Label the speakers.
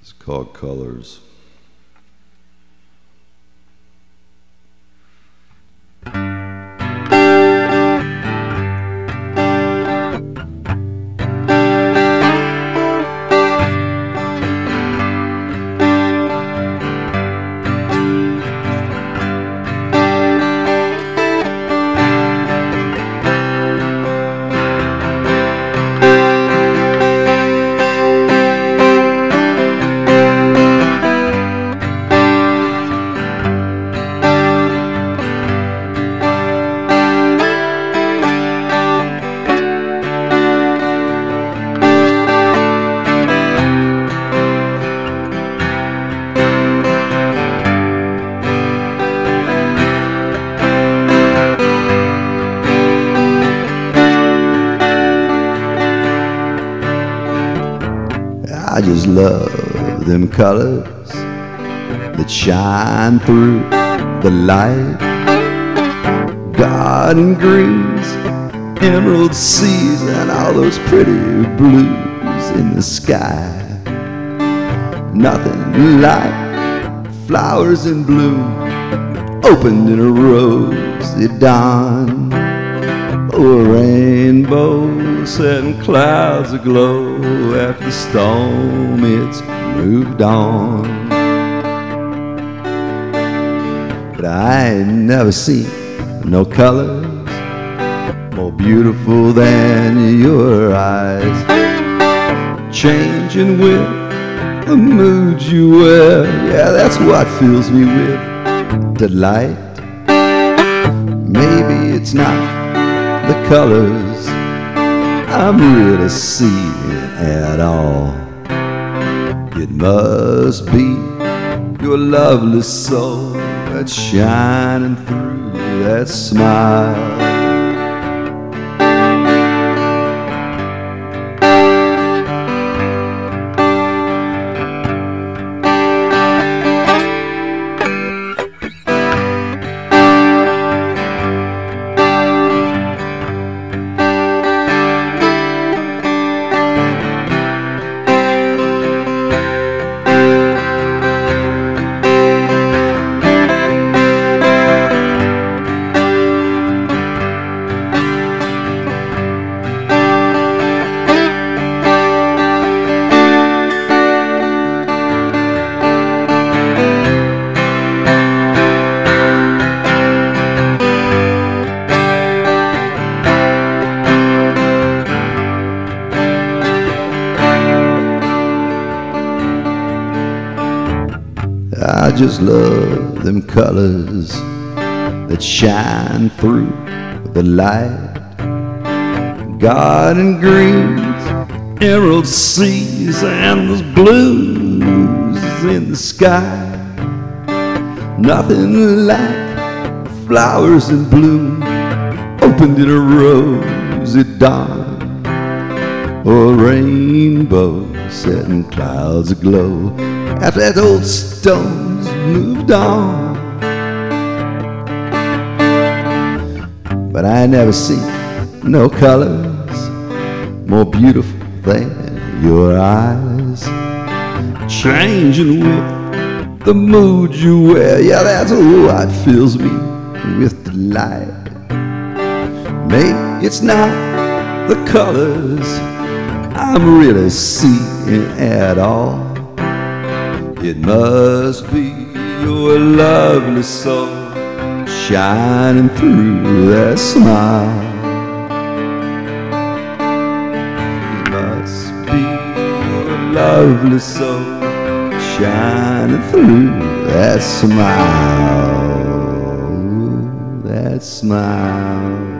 Speaker 1: It's called Colors. I just love them colors that shine through the light. Garden greens, emerald seas, and all those pretty blues in the sky. Nothing like flowers in bloom, opened in a rosy dawn. Oh, a rainbow setting clouds aglow after the storm it's moved on. But I ain't never seen no colors more beautiful than your eyes, changing with the mood you wear. Yeah, that's what fills me with delight. Maybe it's not the colors I'm really seeing it at all. It must be your lovely soul that's shining through that smile. I just love them colors that shine through the light. Garden greens, emerald seas, and those blues in the sky. Nothing like flowers in bloom, opened in a rosy dawn. A rainbow setting clouds aglow after that old stone's moved on. But I never see no colors more beautiful than your eyes, changing with the mood you wear. Yeah, that's what fills me with delight. Maybe it's not the colors I'm really seeing at all. It must be your lovely soul shining through that smile. It must be your lovely soul shining through that smile. That smile.